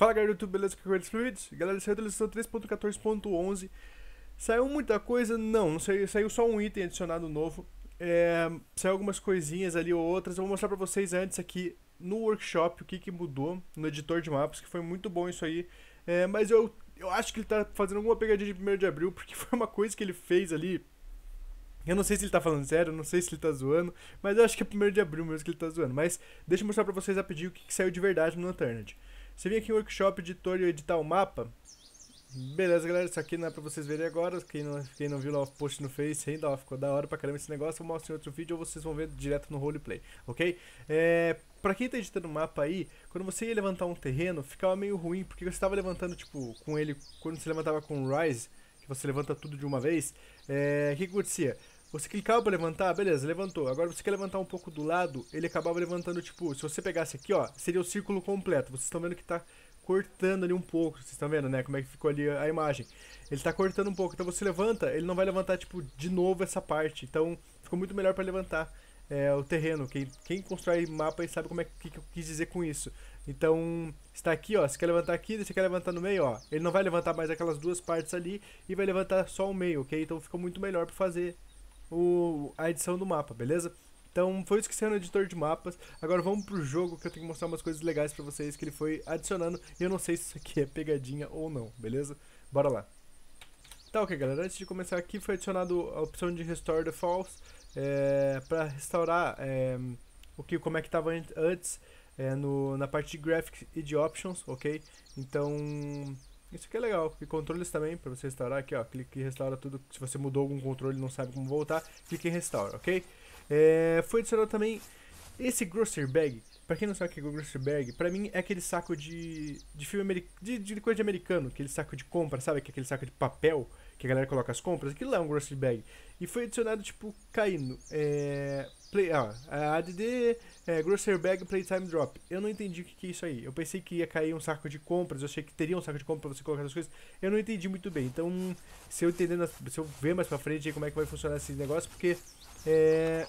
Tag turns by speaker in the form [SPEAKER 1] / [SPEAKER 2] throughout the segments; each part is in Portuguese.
[SPEAKER 1] Fala galera do YouTube, beleza? Aqui é Fluids. Galera, saiu a atualização 3.14.11. Saiu muita coisa? Não, não saiu, saiu só um item adicionado novo. É, saiu algumas coisinhas ali ou outras. Eu vou mostrar pra vocês antes aqui no workshop o que, que mudou no editor de mapas, que foi muito bom isso aí. É, mas eu, eu acho que ele tá fazendo alguma pegadinha de 1 de abril, porque foi uma coisa que ele fez ali. Eu não sei se ele tá falando sério, eu não sei se ele tá zoando, mas eu acho que é 1 de abril mesmo que ele tá zoando. Mas deixa eu mostrar pra vocês rapidinho o que, que saiu de verdade no Eternity. Você vem aqui no workshop editor e editar o mapa. Beleza, galera, isso aqui não é pra vocês verem agora. Quem não, quem não viu lá o post no Face ainda, ó, ficou da hora pra caramba esse negócio. Eu mostro em outro vídeo ou vocês vão ver direto no roleplay, ok? É, pra quem tá editando o mapa aí, quando você ia levantar um terreno, ficava meio ruim, porque você tava levantando, tipo, com ele, quando você levantava com o Rise, que você levanta tudo de uma vez, é, o que acontecia? Você clicava pra levantar, beleza, levantou. Agora você quer levantar um pouco do lado, ele acabava levantando, tipo, se você pegasse aqui, ó, seria o círculo completo. Vocês estão vendo que tá cortando ali um pouco, vocês estão vendo, né, como é que ficou ali a imagem. Ele tá cortando um pouco, então você levanta, ele não vai levantar, tipo, de novo essa parte. Então, ficou muito melhor para levantar é, o terreno. Quem, quem constrói mapa sabe como é que, que eu quis dizer com isso. Então, está aqui, ó, você quer levantar aqui, você quer levantar no meio, ó. Ele não vai levantar mais aquelas duas partes ali e vai levantar só o meio, ok? Então ficou muito melhor para fazer o, a edição do mapa, beleza? Então foi isso que saiu no editor de mapas. Agora vamos pro jogo que eu tenho que mostrar umas coisas legais pra vocês que ele foi adicionando. E eu não sei se isso aqui é pegadinha ou não, beleza? Bora lá. Tá ok galera, antes de começar aqui foi adicionado a opção de Restore the Falls é, para restaurar é, o que, como é que estava antes é, no, na parte de Graphics e de Options, ok? Então isso aqui é legal. E controles também, para você restaurar aqui, ó. Clique em restaura tudo. Se você mudou algum controle e não sabe como voltar, clique em restaura, ok? É, foi adicionado também esse grocery bag. Pra quem não sabe o que é grocery bag, pra mim é aquele saco de, de filme de, de coisa de americano, aquele saco de compra, sabe? É aquele saco de papel que a galera coloca as compras. Aquilo lá é um grocery bag. E foi adicionado, tipo, caindo. É, play, ah, ADD é, Grocery Bag Playtime Drop. Eu não entendi o que, que é isso aí. Eu pensei que ia cair um saco de compras, eu achei que teria um saco de compras pra você colocar as coisas. Eu não entendi muito bem. Então, se eu entender, se eu ver mais pra frente aí como é que vai funcionar esse negócio, porque é,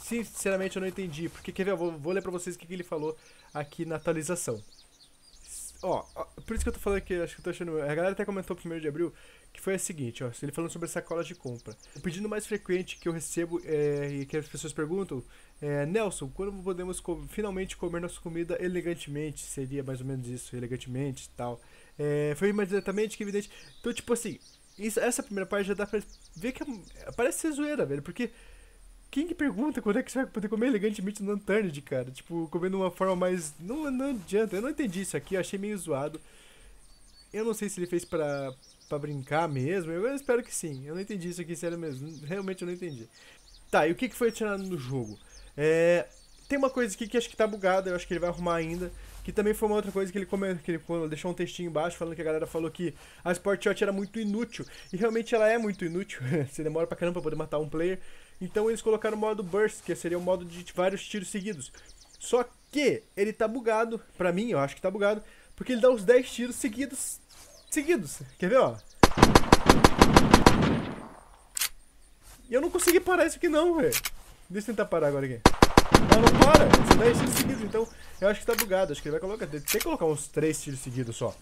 [SPEAKER 1] sinceramente eu não entendi. Porque quer ver? Eu vou, vou ler pra vocês o que, que ele falou aqui na atualização. Ó, por isso que eu tô falando aqui, acho que eu tô achando. A galera até comentou primeiro de abril que foi a seguinte, ó. Ele falando sobre sacolas de compra. O pedido mais frequente que eu recebo é, e que as pessoas perguntam é, Nelson, quando podemos co finalmente comer nossa comida elegantemente? Seria mais ou menos isso, elegantemente e tal. É, foi imediatamente que evidente. Então, tipo assim, isso, essa primeira parte já dá pra ver que é, parece ser zoeira, velho, porque quem que pergunta quando é que você vai poder comer elegantemente no Unturned, cara? Tipo, comer de uma forma mais. Não, não adianta, eu não entendi isso aqui, eu achei meio zoado. Eu não sei se ele fez pra, pra brincar mesmo, eu espero que sim. Eu não entendi isso aqui, sério mesmo. Realmente eu não entendi. Tá, e o que, que foi adicionado no jogo? É, tem uma coisa aqui que acho que tá bugada, eu acho que ele vai arrumar ainda. Que também foi uma outra coisa que ele, comentou, que ele deixou um textinho embaixo falando que a galera falou que a Sport Shot era muito inútil. E realmente ela é muito inútil. Você demora pra caramba pra poder matar um player. Então eles colocaram o modo Burst, que seria o modo de vários tiros seguidos. Só que ele tá bugado, pra mim, eu acho que tá bugado, porque ele dá os 10 tiros seguidos. Seguidos. Quer ver, ó? E eu não consegui parar isso aqui não, velho. Deixa eu tentar parar agora aqui. Não, não para. São 10 tiros seguidos, então eu acho que tá bugado. Acho que ele vai colocar. Tem que colocar uns 3 tiros seguidos só.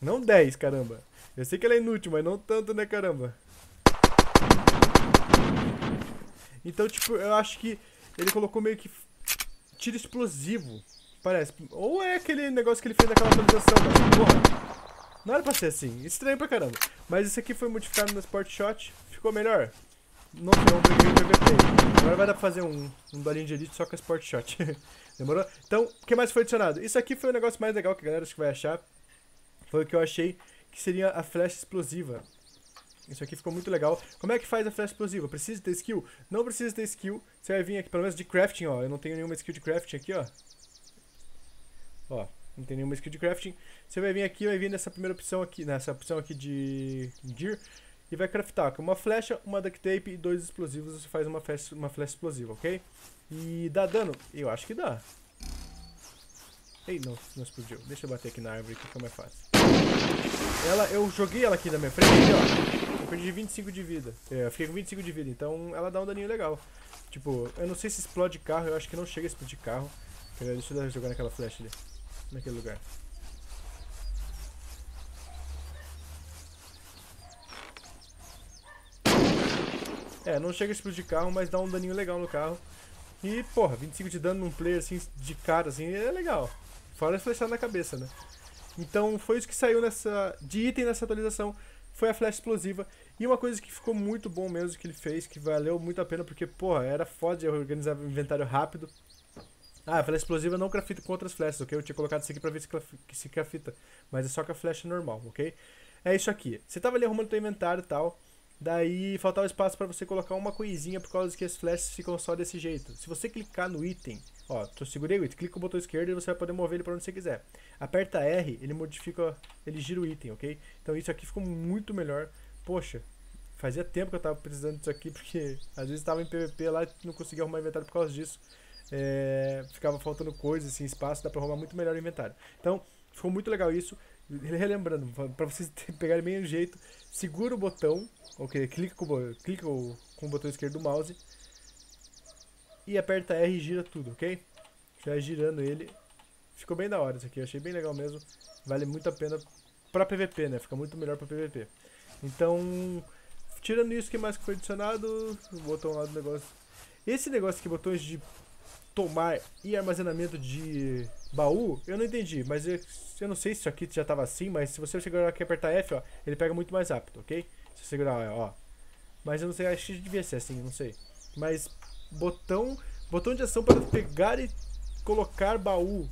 [SPEAKER 1] Não 10, caramba. Eu sei que ele é inútil, mas não tanto, né, caramba. Então, tipo, eu acho que ele colocou meio que tiro explosivo. Parece. Ou é aquele negócio que ele fez naquela atualização, mas, porra. Não era pra ser assim. Estranho pra caramba. Mas isso aqui foi modificado no Sport Shot. Ficou melhor. Não foi um PVP. Agora vai dar pra fazer um, um de elite só com a Sport Shot. Demorou? Então, o que mais foi adicionado? Isso aqui foi o negócio mais legal que a galera acho que vai achar. Foi o que eu achei que seria a flecha explosiva. Isso aqui ficou muito legal. Como é que faz a flecha explosiva? Precisa ter skill? Não precisa ter skill. Você vai vir aqui, pelo menos de crafting, ó. Eu não tenho nenhuma skill de crafting aqui, ó. Ó, não tem nenhuma skill de crafting. Você vai vir aqui, vai vir nessa primeira opção aqui, nessa opção aqui de gear. E vai craftar com uma flecha, uma duct tape e dois explosivos. Você faz uma flecha, uma flecha explosiva, ok? E dá dano? Eu acho que dá. Ei, não, não explodiu. Deixa eu bater aqui na árvore que fica mais fácil. Ela, eu joguei ela aqui na minha frente, ó perdi 25 de vida. É, eu fiquei com 25 de vida, então ela dá um daninho legal. Tipo, eu não sei se explode carro, eu acho que não chega a explodir carro. Deixa eu jogar naquela flecha ali naquele lugar. É, não chega a explodir carro, mas dá um daninho legal no carro. E, porra, 25 de dano num player assim, de cara, assim, é legal. Fora flechar na cabeça, né? Então foi isso que saiu nessa de item nessa atualização, foi a flecha explosiva. E uma coisa que ficou muito bom mesmo que ele fez, que valeu muito a pena, porque, porra, era foda organizar o inventário rápido. Ah, a flecha explosiva não crafita com outras flechas, ok? Eu tinha colocado isso aqui pra ver se, se crafita. Mas é só com a flecha normal, ok? É isso aqui. Você tava ali arrumando teu inventário e tal. Daí faltava espaço para você colocar uma coisinha por causa que as flechas ficam só desse jeito. Se você clicar no item, ó, eu segurei o item, clica com o botão esquerdo e você vai poder mover ele para onde você quiser. Aperta R, ele modifica, ele gira o item, ok? Então isso aqui ficou muito melhor. Poxa, fazia tempo que eu tava precisando disso aqui, porque às vezes estava em PVP lá e não conseguia arrumar inventário por causa disso. É, ficava faltando coisas, assim, espaço, dá pra arrumar muito melhor o inventário. Então, ficou muito legal isso. Relembrando, para vocês pegarem bem o jeito, segura o botão, ok? Clica com, clica com o botão esquerdo do mouse e aperta R e gira tudo, ok? Já girando ele. Ficou bem da hora isso aqui, achei bem legal mesmo. Vale muito a pena pra PVP, né? Fica muito melhor pra PVP. Então, tirando isso, o que mais que foi adicionado? O botão lá do negócio. Esse negócio aqui, botões de tomar e armazenamento de baú, eu não entendi, mas eu, eu não sei se isso aqui já estava assim, mas se você segurar aqui e apertar F, ó, ele pega muito mais rápido, ok? Se você segurar, ó. Mas eu não sei, acho que devia ser assim, não sei. Mas botão, botão de ação para pegar e colocar baú.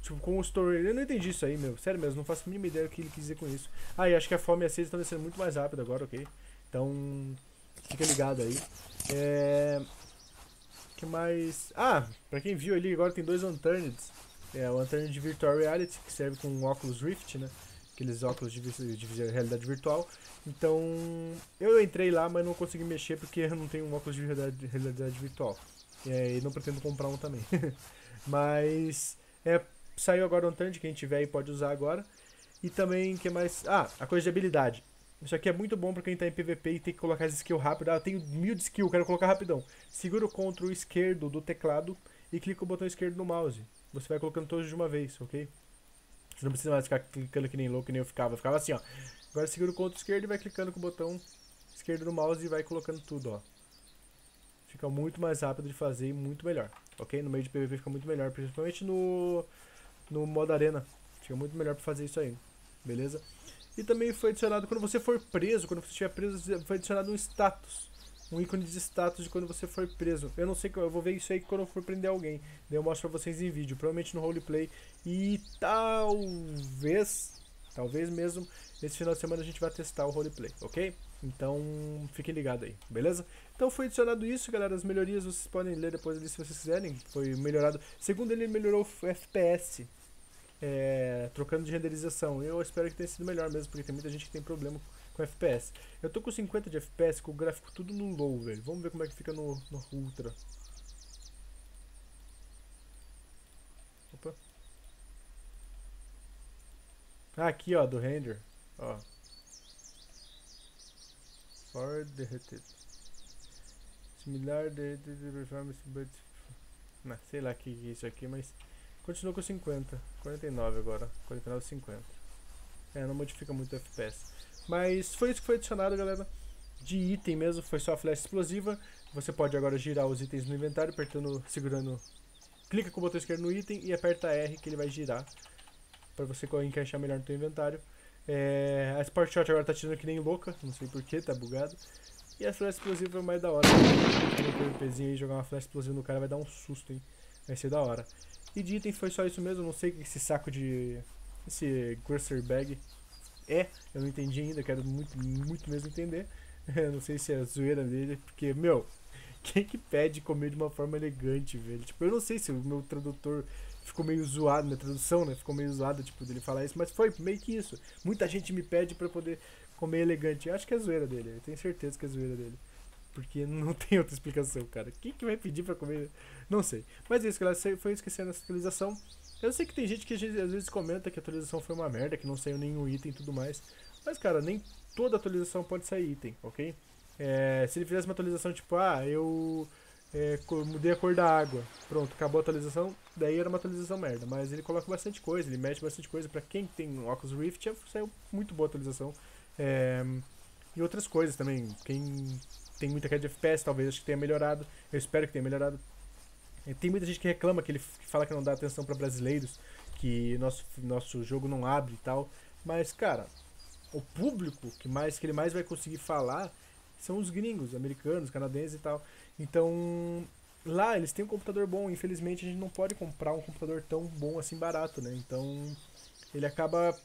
[SPEAKER 1] Tipo, com o store. Eu não entendi isso aí, meu. Sério mesmo, não faço a mínima ideia do que ele quis dizer com isso. Ah, e acho que a fome e a sede estão descendo muito mais rápido agora, ok? Então, fica ligado aí. É que mais... Ah, pra quem viu ali, agora tem dois Unturned. É, o Unturned de Virtual Reality, que serve com óculos Rift, né? Aqueles óculos de, de realidade virtual. Então, eu entrei lá, mas não consegui mexer porque eu não tenho um óculos de realidade, realidade virtual. É, e não pretendo comprar um também. mas, é, saiu agora o Unturned, quem tiver aí pode usar agora. E também, que mais... Ah, a coisa de habilidade. Isso aqui é muito bom pra quem tá em PVP e tem que colocar as skills rápido. Ah, eu tenho mil de skill, quero colocar rapidão. Segura o CTRL esquerdo do teclado e clica o botão esquerdo no mouse. Você vai colocando todos de uma vez, ok? Você não precisa mais ficar clicando que nem louco, que nem eu ficava. Eu ficava assim, ó. Agora segura o CTRL esquerdo e vai clicando com o botão esquerdo no mouse e vai colocando tudo, ó. Fica muito mais rápido de fazer e muito melhor, ok? No meio de PVP fica muito melhor, principalmente no, no modo arena. Fica muito melhor pra fazer isso aí, beleza? E também foi adicionado, quando você for preso, quando você estiver preso, foi adicionado um status. Um ícone de status de quando você for preso. Eu não sei, eu vou ver isso aí quando eu for prender alguém. Eu mostro pra vocês em vídeo, provavelmente no roleplay. E talvez, talvez mesmo, esse final de semana a gente vai testar o roleplay, ok? Então, fiquem ligados aí, beleza? Então foi adicionado isso, galera. As melhorias vocês podem ler depois ali se vocês quiserem. Foi melhorado. Segundo ele, melhorou o FPS é, trocando de renderização. Eu espero que tenha sido melhor mesmo, porque tem muita gente que tem problema com FPS. Eu tô com 50 de FPS, com o gráfico tudo no low, velho. Vamos ver como é que fica no, no ultra. Opa. Ah, aqui, ó, do render. Ó. For derreted. Similar de, performance, but... Sei lá o que é isso aqui, mas... Continua com 50. 49 agora. 49, 50. É, não modifica muito o FPS. Mas foi isso que foi adicionado, galera. De item mesmo, foi só a flecha explosiva. Você pode agora girar os itens no inventário, apertando, segurando. Clica com o botão esquerdo no item e aperta R que ele vai girar. Pra você encaixar melhor no seu inventário. É, a Sport Shot agora tá tirando que nem louca, não sei porquê, tá bugado. E a flecha explosiva é mais da hora. Um PVPzinho aí, jogar uma flecha explosiva no cara vai dar um susto, hein. Vai ser da hora. E de itens foi só isso mesmo, não sei o que esse saco de. esse grocery bag é, eu não entendi ainda, quero muito, muito mesmo entender. Não sei se é zoeira dele, porque, meu, quem que pede comer de uma forma elegante, velho? Tipo, eu não sei se o meu tradutor ficou meio zoado, minha tradução, né? Ficou meio zoada, tipo, dele falar isso, mas foi meio que isso. Muita gente me pede pra poder comer elegante. Eu acho que é zoeira dele, eu tenho certeza que é zoeira dele. Porque não tem outra explicação, cara. Quem que vai pedir pra comer? Não sei. Mas é isso, galera. Foi esquecendo essa atualização. Eu sei que tem gente que às vezes comenta que a atualização foi uma merda, que não saiu nenhum item e tudo mais. Mas, cara, nem toda atualização pode sair item, ok? É, se ele fizesse uma atualização tipo, ah, eu é, mudei a cor da água, pronto, acabou a atualização, daí era uma atualização merda. Mas ele coloca bastante coisa, ele mete bastante coisa. Pra quem tem óculos Rift, saiu muito boa a atualização. É, e outras coisas também. Quem tem muita queda de FPS, talvez acho que tenha melhorado. Eu espero que tenha melhorado. Tem muita gente que reclama, que ele que fala que não dá atenção para brasileiros, que nosso, nosso jogo não abre e tal. Mas, cara, o público que mais que ele mais vai conseguir falar são os gringos, americanos, canadenses e tal. Então, lá eles têm um computador bom. Infelizmente, a gente não pode comprar um computador tão bom assim barato, né? Então, ele acaba.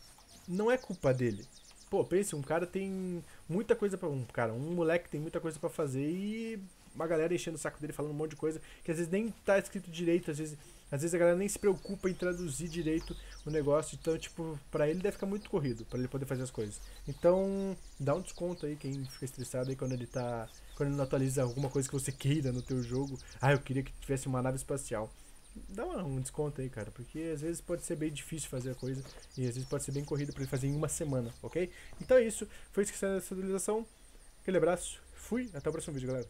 [SPEAKER 1] Não é culpa dele. Pô, pense, um cara tem muita coisa para um cara, um moleque tem muita coisa para fazer e uma galera enchendo o saco dele falando um monte de coisa que às vezes nem tá escrito direito, às vezes, às vezes a galera nem se preocupa em traduzir direito o negócio, então tipo, para ele deve ficar muito corrido para ele poder fazer as coisas. Então, dá um desconto aí quem fica estressado aí quando ele tá quando ele não atualiza alguma coisa que você queira no teu jogo. Ah, eu queria que tivesse uma nave espacial. Dá um desconto aí, cara, porque às vezes pode ser bem difícil fazer a coisa e às vezes pode ser bem corrido para ele fazer em uma semana, ok? Então é isso, foi que essa atualização. Aquele abraço, fui, até o próximo vídeo, galera.